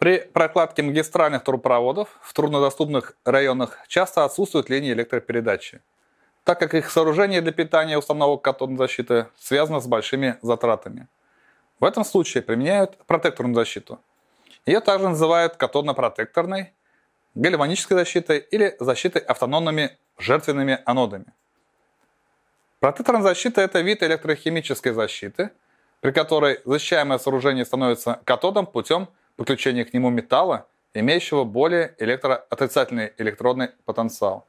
При прокладке магистральных трубопроводов в труднодоступных районах часто отсутствуют линии электропередачи, так как их сооружение для питания установок катодной защиты связано с большими затратами. В этом случае применяют протекторную защиту. Ее также называют катодно-протекторной, гальванической защитой или защитой автономными жертвенными анодами. Протекторная защита – это вид электрохимической защиты, при которой защищаемое сооружение становится катодом путем подключения к нему металла, имеющего более электроотрицательный электродный потенциал.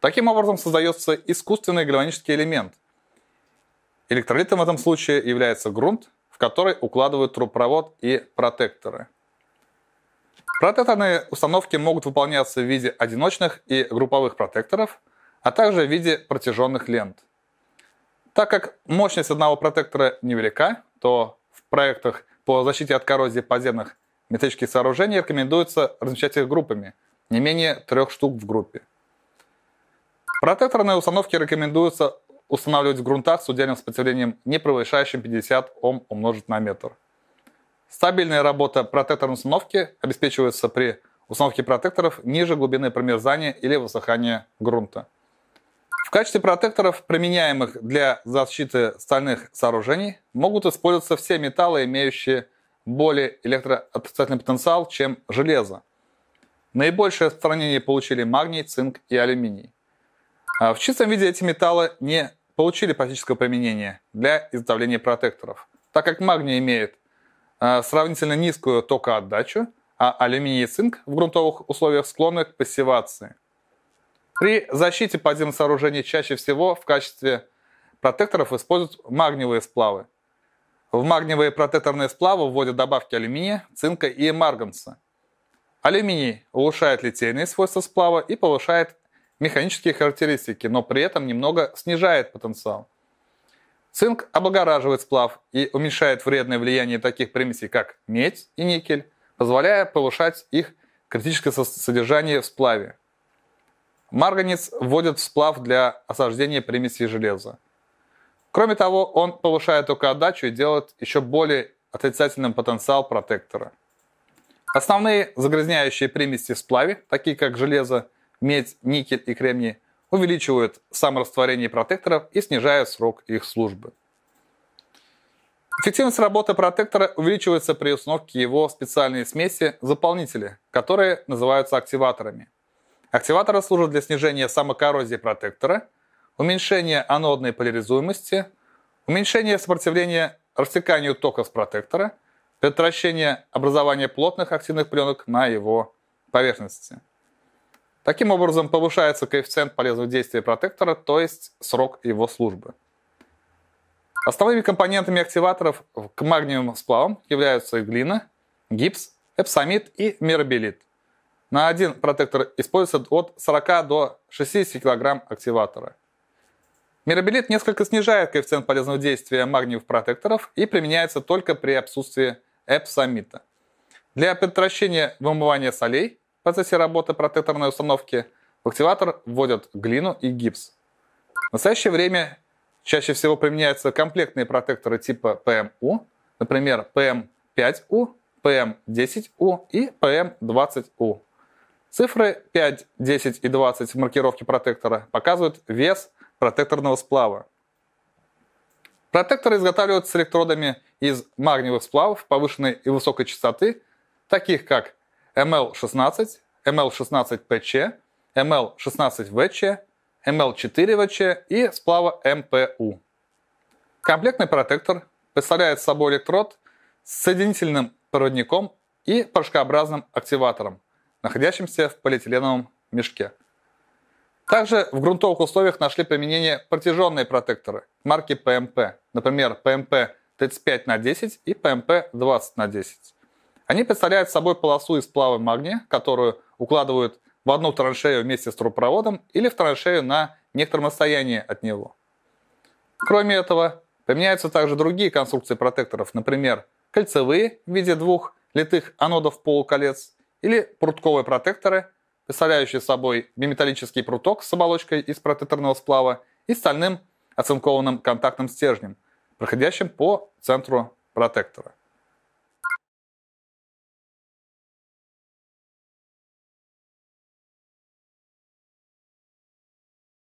Таким образом создается искусственный гальванический элемент. Электролитом в этом случае является грунт, в который укладывают трубопровод и протекторы. Протекторные установки могут выполняться в виде одиночных и групповых протекторов, а также в виде протяженных лент – так как мощность одного протектора невелика, то в проектах по защите от коррозии подземных металлических сооружений рекомендуется размещать их группами, не менее трех штук в группе. Протекторные установки рекомендуется устанавливать в грунтах с удельным сопротивлением, не превышающим 50 Ом умножить на метр. Стабильная работа протекторной установки обеспечивается при установке протекторов ниже глубины промерзания или высыхания грунта. В качестве протекторов, применяемых для защиты стальных сооружений, могут использоваться все металлы, имеющие более электроотрицательный потенциал, чем железо. Наибольшее распространение получили магний, цинк и алюминий. А в чистом виде эти металлы не получили практического применения для изготовления протекторов, так как магний имеет а, сравнительно низкую токоотдачу, а алюминий и цинк в грунтовых условиях склонны к пассивации. При защите подземных сооружений чаще всего в качестве протекторов используют магниевые сплавы. В магниевые протекторные сплавы вводят добавки алюминия, цинка и марганца. Алюминий улучшает литейные свойства сплава и повышает механические характеристики, но при этом немного снижает потенциал. Цинк облагораживает сплав и уменьшает вредное влияние таких примесей, как медь и никель, позволяя повышать их критическое содержание в сплаве. Марганец вводят в сплав для осаждения примесей железа. Кроме того, он повышает токоотдачу и делает еще более отрицательным потенциал протектора. Основные загрязняющие примеси в сплаве, такие как железо, медь, никель и кремний, увеличивают саморастворение протекторов и снижают срок их службы. Эффективность работы протектора увеличивается при установке его в специальные смеси заполнители, которые называются активаторами – Активаторы служат для снижения самокоррозии протектора, уменьшения анодной поляризуемости, уменьшения сопротивления растеканию тока с протектора, предотвращения образования плотных активных пленок на его поверхности. Таким образом, повышается коэффициент полезного действия протектора, то есть срок его службы. Основными компонентами активаторов к магниевым сплавам являются глина, гипс, эпсамид и мирабелит. На один протектор используется от 40 до 60 кг активатора. Мирабелит несколько снижает коэффициент полезного действия магниевых протекторов и применяется только при отсутствии эпсамита. Для предотвращения вымывания солей в процессе работы протекторной установки в активатор вводят глину и гипс. В настоящее время чаще всего применяются комплектные протекторы типа PMU, например, PM5U, PM10U и PM20U. Цифры 5, 10 и 20 в маркировке протектора показывают вес протекторного сплава. Протекторы изготавливаются с электродами из магниевых сплавов повышенной и высокой частоты, таких как ML16, ML16PC, ML16VC, ML4VC и сплава МПУ. Комплектный протектор представляет собой электрод с соединительным проводником и порошкообразным активатором, находящимся в полиэтиленовом мешке. Также в грунтовых условиях нашли применение протяженные протекторы марки PMP, например, PMP 35 на 10 и PMP 20 на 10. Они представляют собой полосу из сплава магния, которую укладывают в одну траншею вместе с трубопроводом или в траншею на некотором расстоянии от него. Кроме этого, применяются также другие конструкции протекторов, например, кольцевые в виде двух литых анодов полуколец или прутковые протекторы, представляющие собой биметаллический пруток с оболочкой из протекторного сплава и стальным оцинкованным контактным стержнем, проходящим по центру протектора.